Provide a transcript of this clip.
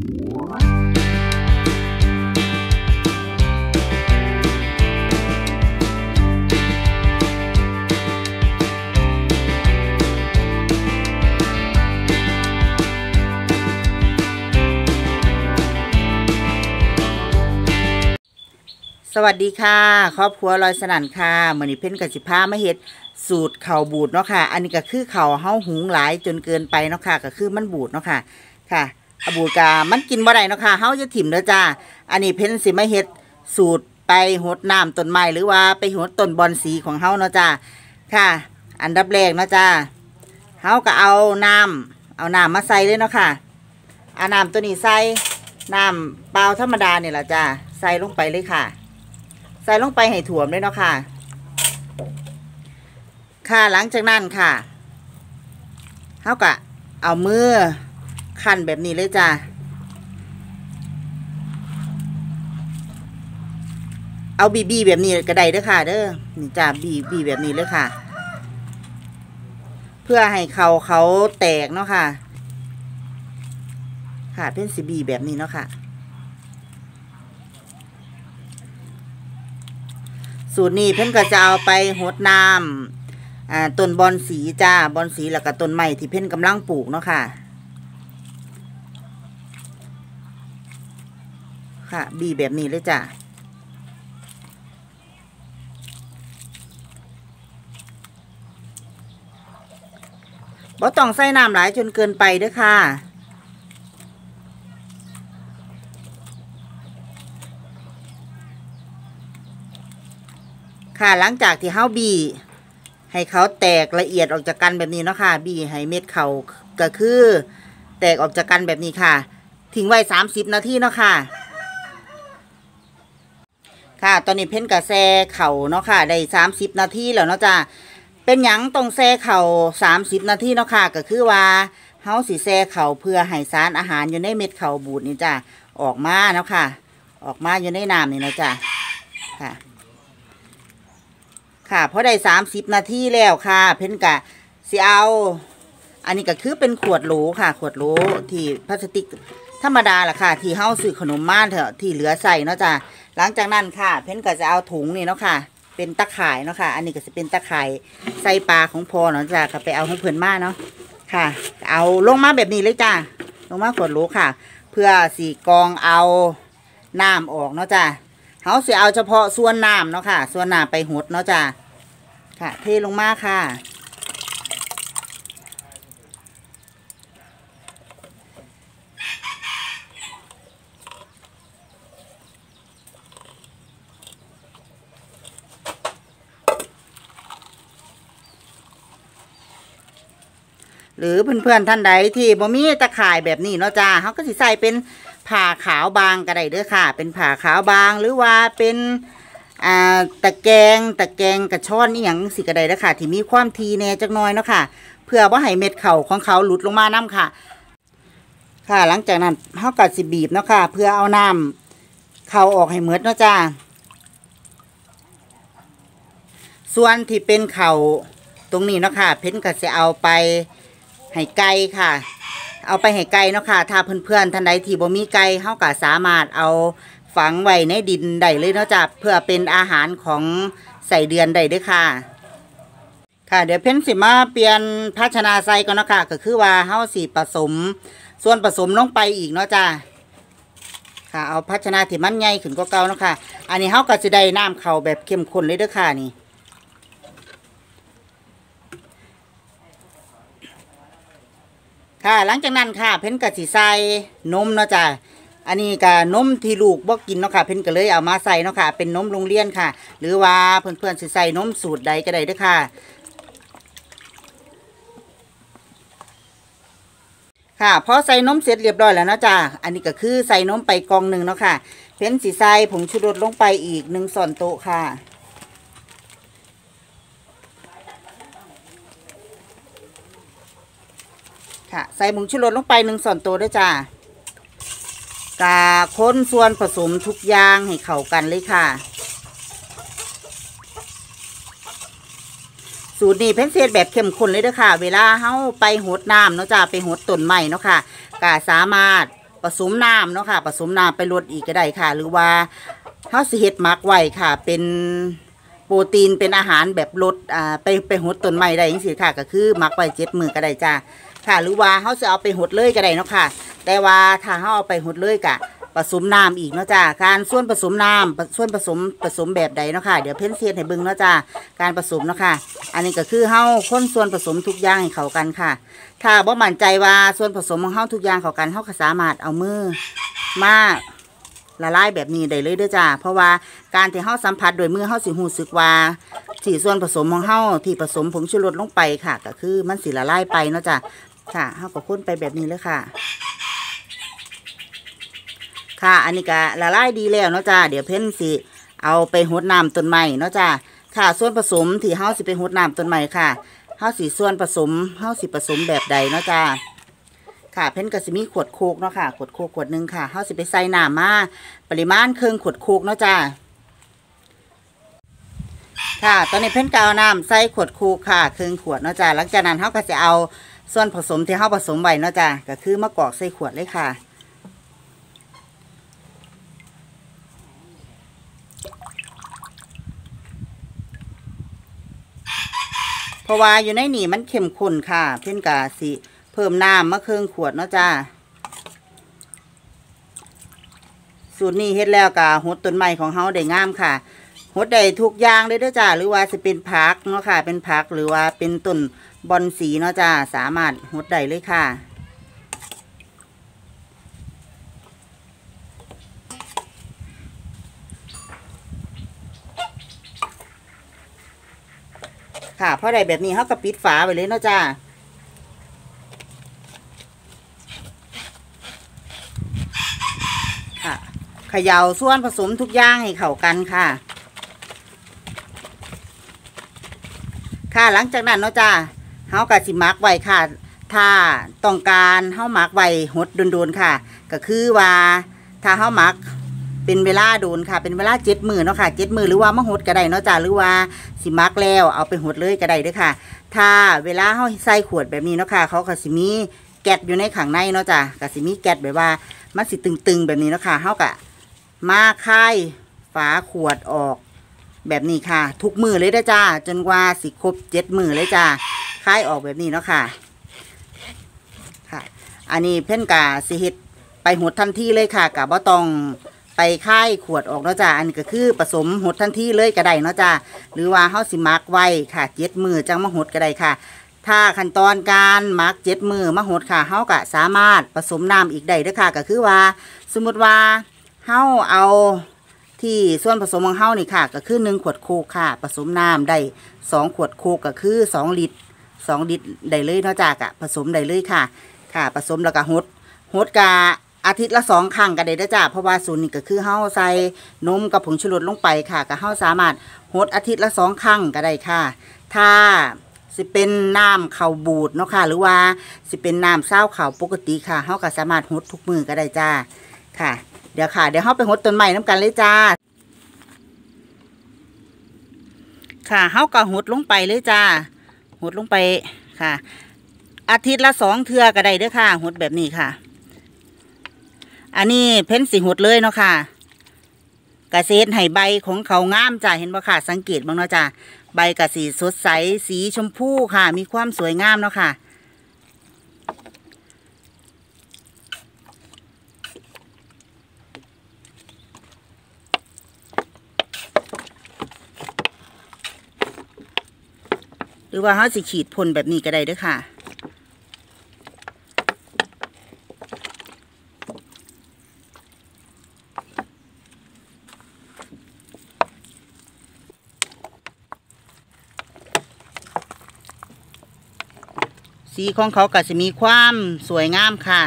สวัสดีค่ะ ครอบครัวลอยสนันค่ะมือนี้เพ่นกับสิพามาเฮ็ดสูตรเข่าบูดเนาะค่ะ อันนี้ก็คือเข่าเฮาหุงหลายจนเกินไปเนาะค่ะ ก็คือมันบูดเนาะค่ะ ค่ะ อบูกามันกินบ่ได้เนาะค่ะเฮาจะถิ่มเด้อจ้า อันนี้เพ่นสิมาเฮ็ดสูตรไปหดน้ำต้นไม้หรือว่าไปหดต้นบอนสีของเฮาเนาะจ้าค่ะ อันดับแรกเนาะจ้าเฮาก็เอาน้ำเอาน้ำมาใส่เลยเนาะค่ะเอาน้ำตัวนี้ใส่น้ำเปล่าธรรมดาเนี่ยแหละจ้าใส่ลงไปเลยค่ะ ใส่ลงไปให้ถ่วมเลยเนาะค่ะ ค่ะหลังจากนั้นค่ะเฮาก็เอามือ คั้นแบบนี้เลยจ้าเอาบีบีแบบนี้ก็ได้เด้อค่ะ เด้อนี่จ้าบีบีแบบนี้เลยค่ะ เพื่อให้เขาเขาแตกเนาะค่ะ ค่ะเป็นสีบีแบบนี้เนาะค่ะสูตรนี้เพิ่นก็จะเอาไปหดน้ำอ่าต้นบอนสีจ้าบอนสีแล้วก็ต้นไม้ที่เพิ่นกำลังปลูกเนาะค่ะ ค่ะ บีแบบนี้เลยจ้าบ่ต้องใส่น้ำหลายจนเกินไปเด้อค่ะ ค่ะหลังจากที่เฮาบี ให้เขาแตกละเอียดออกจากกันแบบนี้เนาะค่ะ บีให้เม็ดเขาก็คือ แตกออกจากกันแบบนี้ค่ะ ทิ้งไว้สามสิบนาทีเนาะค่ะ ค่ะ ตอนนี้เพ้นกับแซ่เข่าเนาะค่ะ ได้สามสิบนาทีแล้วเนาะจ้าเป็นหยังต้องแซ่เข่าสามสิบนาทีเนาะค่ะ ก็คือว่าเฮาสิแซ่เข่าเพื่อให้สารอาหารอยู่ในเม็ดเข่าบูดนี่จ้าออกมาเนาะค่ะ ออกมาอยู่ในน้ำนี่นะจ้าค่ะ ค่ะเพราะได้สามสิบนาทีแล้วค่ะ เพ้นกะสิเอา อันนี้ก็คือเป็นขวดโหลค่ะ ขวดโหลที่พลาสติก ธรรมดาแหละค่ะ ที่เฮาซื้อขนมม่านเถอะที่เหลือใส่เนาะจ้ะหลังจากนั้นค่ะ เพ้นก็จะเอาถุงนี่เนาะค่ะ เป็นตะข่ายเนาะค่ะ อันนี้ก็จะเป็นตะข่ายใส่ปลาของพอเนาะจ้ะก็ไปเอาของเพื่อนมาเนาะค่ะ เอาลงมาแบบนี้เลยจ้ะลงมาขวดโหลค่ะ เพื่อสีกองเอาน้ำออกเนาะจ้ะเฮาสิเอาเฉพาะส่วนน้ำเนาะค่ะ ส่วนน้ำไปหดเนาะจ้ะค่ะ เทลงมาค่ะ หรือเพื่อนๆท่านใดที่บ่มีตะข่ายแบบนี้เนาะจ้าเขาก็สิใส่เป็นผ่าขาวบางก็ได้เด้อค่ะ เป็นผ่าขาวบางหรือว่าเป็นอ่าตะแกงตะแกงกระชอนนี่อย่างสิกระไดนะค่ะ ที่มีความทีแน่จักหน้อยเนาะค่ะ เพื่อว่าให้เม็ดเข่าของเขาหลุดลงมาน้ำค่ะ ค่ะหลังจากนั้นเขากัดสิบีบเนาะค่ะ เพื่อเอาน้ำเข่าออกให้เมดเนาะจ้าส่วนที่เป็นเข่าตรงนี้เนาะค่ะ เพ้นก็จะเอาไป ให้ไก่ค่ะ เอาไปให้ไก่เนาะค่ะ ถ้าเพื่อนๆท่านใดที่บ่มีไก่เขาก็สามารถเอาฝังไว้ในดินได้เลยเนาะจ้ะเพื่อเป็นอาหารของใส่เดือนได้ด้วยค่ะ ค่ะเดี๋ยวเพ้นสิมาเปลี่ยนภาชนะใส่ก่อนเนาะค่ะ ก็คือว่าเฮาสีผสม ส่วนผสมลงไปอีกเนาะจ้ะค่ะเอาภาชนะที่มันใหญ่ขึ้นกว่าเก่าเนาะค่ะ อันนี้เฮาก็จะได้น้ำเข้าแบบเข้มข้นเลยเด้อค่ะนี่ ค่ะ หลังจากนั้นค่ะ เพ้นก็สิใส่นมเนาะจ้ะอันนี้ก็นมที่ลูกบ่กินเนาะค่ะ เพิ่นก็เลยเอามาใส่เนาะค่ะ เป็นนมโรงเรียนค่ะ หรือว่าเพื่อนๆสิใส่นมสูตรใดก็ได้เด้อค่ะ ค่ะพอใส่นมเสร็จเรียบร้อยแล้วเนาะจ้าอันนี้ก็คือใส่นมไปกองหนึ่งเนาะค่ะ เพิ่นสิใส่ผงชูรสลงไปอีกหนึ่งส่วนโต๊ะค่ะ ค่ะ ใส่ผงชูรสลงไปหนึ่งส่วนโต๊ะด้วยจ้ากาค้นส่วนผสมทุกอย่างให้เข้ากันเลยค่ะ สูตรนี้เพ้นเศษแบบเข้มข้นเลยเด้อค่ะ เวลาเฮาไปหดน้ำเนาะจ้าไปหดต้นใหม่เนาะค่ะก็สามารถผสมน้ำเนาะค่ะผสมน้ำไปลดอีกก็ได้ค่ะ หรือว่าเฮาสิเฮ็ดมักไว้ค่ะ เป็นโปรตีนเป็นอาหารแบบลดอ่าไปไปหดต้นไม้ได้จังซี่ค่ะ ก็คือมักไว้เจ็ดมือก็ได้จ้า ค่ะ หรือว่าเฮาสิเอาไปหดเลยก็ได้เนาะค่ะ แต่ว่าถ้าเฮาเอาไปหดเลยกะผสมน้ำอีกเนาะจ้าการส่วนผสมน้ำส่วนผสมผสมแบบใดเนาะค่ะ เดี๋ยวเพ้นเซียนให้บิ่งเนาะจ้าการผสมเนาะค่ะ อันนี้ก็คือเฮาคนส่วนผสมทุกอย่างให้เข้ากันค่ะ ถ้าบ่มั่นใจว่าส่วนผสมของเฮาทุกอย่างเข้ากันเฮาก็สามารถเอามือมาละลายแบบนี้ได้เลยเด้อจ้า เพราะว่าการที่เฮาสัมผัสโดยมือเฮาสิรู้สึกว่าที่ส่วนผสมของเฮาที่ผสมผงชูรสลงไปค่ะ ก็คือมันสิละลายไปเนาะจ้า ค่ะเฮาก็คนไปแบบนี้เลยค่ะ ค่ะ อันนี้ก็ละลายดีแล้วเนาะจ้าเดี๋ยวเพิ่นสิเอาไปหดน้ำต้นไม้เนาะจ้าค่ะ ส่วนผสมที่เฮาสิไปหดน้ำต้นไม้ค่ะเฮาสิส่วนผสมเฮาสิผสมแบบใดเนาะจ้าค่ะเพิ่นก็สิมีขวดโคกเนาะค่ะขวดโคกขวดหนึ่งค่ะเฮาสิไปใส่น้ำมาปริมาณครึ่งขวดโคกเนาะจ้าค่ะ ตอนนี้เพิ่นก็เอาน้ำใส่ขวดโคกค่ะครึ่งขวดเนาะจ้าหลังจากนั้นเฮาก็จะเอา ส่วนผสมที่เฮาผสมไว้เนาะจ้าก็คือมะกอกใส่ขวดเลยค่ะเพราะว่าอยู่ในนี่มันเข้มข้นค่ะ เพ่นกะสิเพิ่มน้ำมาเครื่อขวดเนาะจ้าสูตรนี้เฮ็ดแล้วกะหดต้นไม้ของเฮาได้งามค่ะหดได้ทุกอย่างเลยเด้อจ้าหรือว่าจะเป็นผักเนาะค่ะ เป็นผักหรือว่าเป็นต้น บอนสีเนาะจ้าสามารถหดได้เลยค่ะ ค่ะเพราะใดแบบนี้เขาก็ปิดฝาไว้เลยเนาะจ้าค่ะเขย่าส่วนผสมทุกอย่างให้เข้ากันค่ะค่ะหลังจากนั้นเนาะจ้า เฮาก็สิมักไว้ค่ะ ถ้าต้องการเฮาหมักไว้หดโดนๆค่ะ ก็คือว่าถ้าเฮาหมักเป็นเวลาโดนค่ะ เป็นเวลาเจ็ดมือเนาะค่ะเจ็ดมือหรือว่ามาหดก็ได้เนาะจ้าหรือว่าสิมักแล้วเอาไปหดเลยก็ได้ด้วยค่ะ ถ้าเวลาเฮาใส่ขวดแบบนี้เนาะค่ะเขาก็สิมีแก๊สอยู่ในข้างในเนาะจ้าก็สิมีแก๊สแบบว่ามันสิตึงๆแบบนี้เนาะค่ะเฮาก็มาคายฝาขวดออกแบบนี้ค่ะ ทุกมือเลยนะจ้า จนกว่าสิครบเจ็ดมือเลยจ้า คายออกแบบนี้เนาะค่ะ ค่ะ อันนี้เพ่นกาสิเฮ็ดไปหดทันทีเลยค่ะกับว่าต้องไปค่ายขวดออกเนาะจ้าอันนี้ก็คือผสมหดทันทีเลยก็ได้เนาะจ้าหรือว่าเฮาสิมักไว้ค่ะเจ็ดมือจังมาหดก็ได้ค่ะ ถ้าขั้นตอนการมักเจ็ดมือมาหดค่ะเฮาก็สามารถผสมน้ำอีกได้เด้วยค่ะก็คือว่า สมมติว่าเฮาเอาที่ส่วนผสมของเฮานี่ค่ะ ก็คือหนึ่งขวดโคกค่ะ ผสมน้ำได้สองขวดโคกก็คือสองลิตร สองลิตรได้เลยเนาะจากะผสมได้เลยค่ะ ค่ะ ผสมแล้วก็หดหดกะอาทิตย์ละสองครั้งก็ได้เด้อจ้าเพราะว่าสูตรนี้ก็คือเฮาใส่นมกับผงชูรสลงไปค่ะก็เฮาสามารถหดอาทิตย์ละสองครั้งก็ได้ค่ะ ถ้าสิเป็นน้ำข้าวบูดเนาะค่ะ หรือว่าสิเป็นน้ำเศร้าข้าวปกติค่ะเฮาก็สามารถหดทุกมือก็ได้จ้าค่ะ เดี๋ยวค่ะ เดี๋ยวเฮาไปหดต้นไม้น้ำกันเลยจ้า ค่ะเฮาก็หดลงไปเลยจ้า หดลงไปค่ะ อาทิตย์ละสองเทือก็ได้เด้อค่ะ หดแบบนี้ค่ะ อันนี้เพ้นสีหดเลยเนาะค่ะกระเซ็ดให้ใบของเขางามจ้าเห็นบ่ค่ะ สังเกตบ้างเนาะจ้าใบกระสีสดใสสีชมพูค่ะ มีความสวยงามเนาะค่ะ หรือว่าเขาสิขีดพ่นแบบนี้ก็ได้ด้วยค่ะ สีของเขาก็จะมีความสวยงามค่ะ